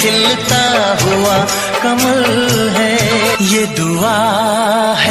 खिलता हुआ कमल है। ये दुआ है